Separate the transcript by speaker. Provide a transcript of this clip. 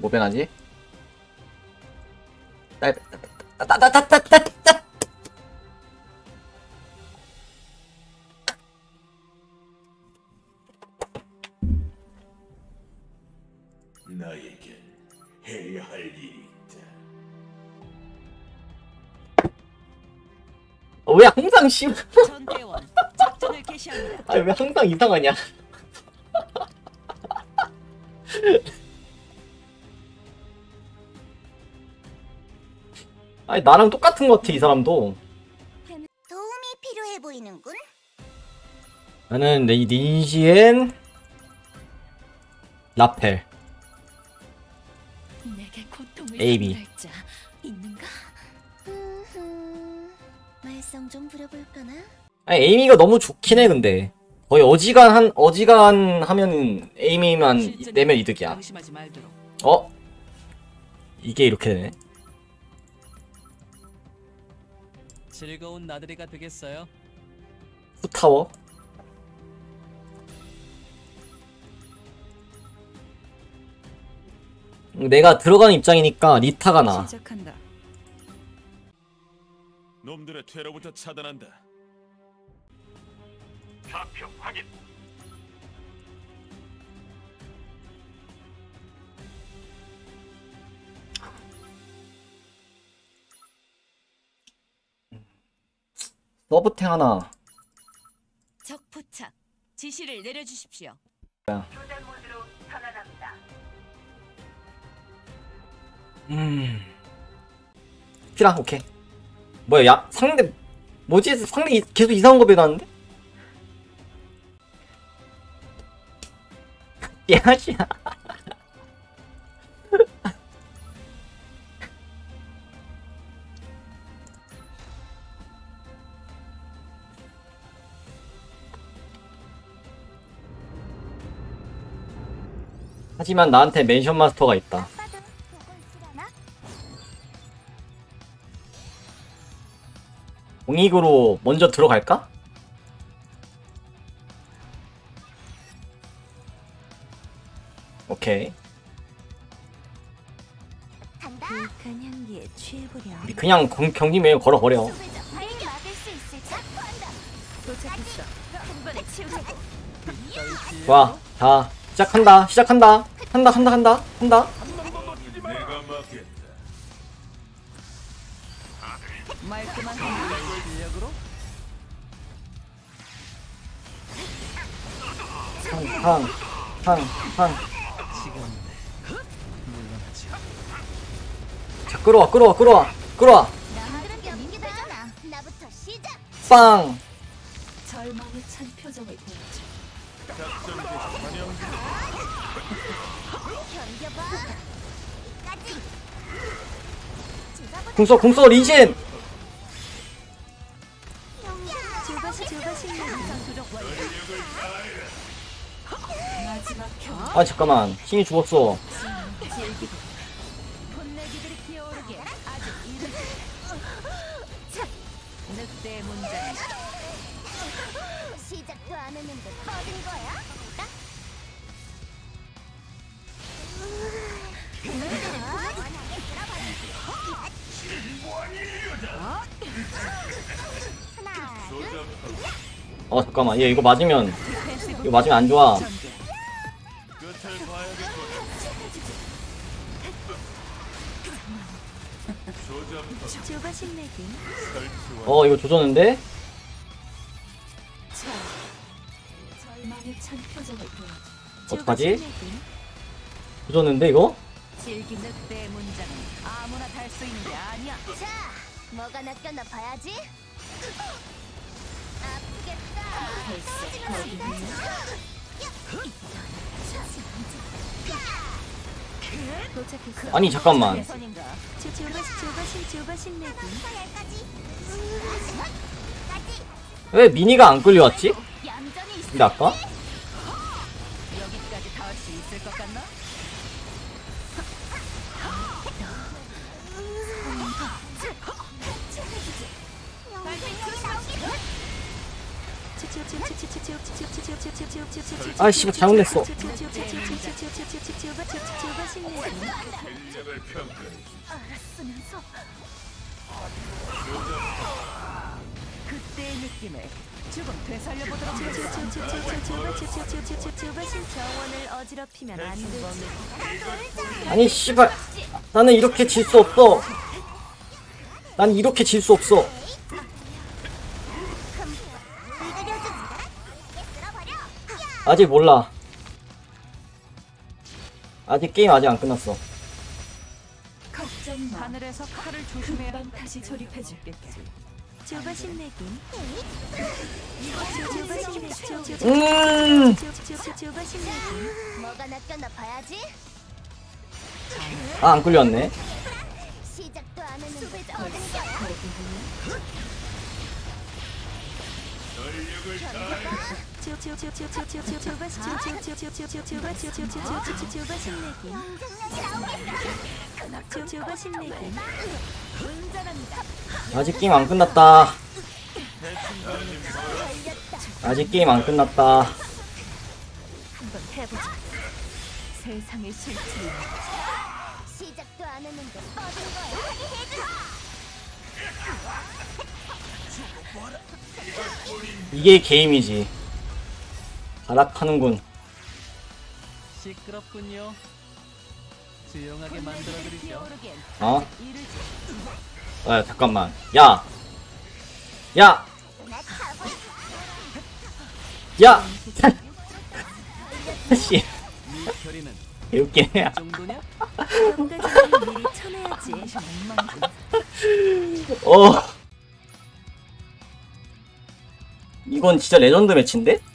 Speaker 1: 뭐 변하지? 따따따따따따따
Speaker 2: 나에겐 해야 할 일이 있다.
Speaker 1: 어, 왜 항상 씨
Speaker 3: 전대원 작전을 개시합니다.
Speaker 1: 아니 왜 항상 이상하냐 아니 나랑 똑같은 것 같아 이 사람도
Speaker 4: 도움이 필요해 보이는군.
Speaker 1: 나는 이 닌시엔 라펠
Speaker 3: 내게 고통을
Speaker 1: AB.
Speaker 3: 선물할 자 있는가?
Speaker 4: 흠흠. 말썽 좀 부려볼까나?
Speaker 1: 아니 에이미가 너무 좋긴 해 근데 거의 어지간한 어지간 하면은 에이미만 내면 이득이야. 어? 이게 이렇게 되네
Speaker 3: 즐거운 나들이가 되겠어요.
Speaker 1: 후타워 내가 들어가는 입장이니까 리타가 나
Speaker 3: 시작한다.
Speaker 2: 놈들의 퇴로부터 차단한다. 좌표 확인.
Speaker 1: 서브탱 하나
Speaker 3: 적 포착. 지시를 내려주십시오.
Speaker 1: 음 피라 오케이 뭐야 야 상대 뭐지 상대 이- 계속 이상한 거 배나는데? 야시야 하지만 나한테 멘션 마스터가 있다? 공익으로 먼저 들어갈까? 오케이. 우리 그냥 경, 경기 매일 걸어버려
Speaker 4: 있을지 확보한다.
Speaker 1: 시작한다. 시작한다. 한다 한다 한다 한다. 탕탕탕탕 자 끌어와 끌어와 끌어와 끌어와. 빵 궁써 궁써 리신. 아 잠깐만 힘이 죽었어.
Speaker 4: 시작도 안 했는데 터진 거야?
Speaker 1: 어 잠깐만. 얘 이거 맞으면 이거 맞으면 안 좋아. 어 이거 조졌는데. 어떡하지? 조졌는데 이거
Speaker 4: 뭐가 낚였나 봐야지. 아프겠다. 도착했어.
Speaker 1: 아니 잠깐만
Speaker 4: 내기.
Speaker 1: 왜 미니가 안 끌려왔지? 근데 아까? 아, 씨발, 잘못 냈어.
Speaker 2: 전략을 평가해.
Speaker 3: 그때의 느낌을 조금 되살려보도록 하겠어.
Speaker 4: 정원을 어지럽히면 안 되지.
Speaker 1: 아니 씨발 나는 이렇게 질 수 없어 난 이렇게 질 수 없어 아직 몰라 아직 게임 아직 안 끝났어
Speaker 3: 걱정 마. 하늘에서 칼을 조심해야 다시 조립해 줄게.
Speaker 4: 조바 신내기.
Speaker 1: 음
Speaker 4: 조바 신내기. 뭐가 낚였나 봐야지.
Speaker 1: 아, 안 끌렸네.
Speaker 4: 시작도 안 했는데 거야?
Speaker 1: 아직 게임 안 끝났다. 아직 게임 안 끝났다.
Speaker 3: 세상의 실체를
Speaker 4: 시작도 안 했는데 어딘 거야?
Speaker 1: 이게 게임이지. 가락하는군.
Speaker 5: 시끄럽군요. 조용하게 만들어 드리죠.
Speaker 3: 피어오르기엔
Speaker 1: 어? 아 잠깐만. 야. 야. 야. 씨.
Speaker 4: 쳐내야지.
Speaker 1: 어. 이건 진짜 레전드 매치인데?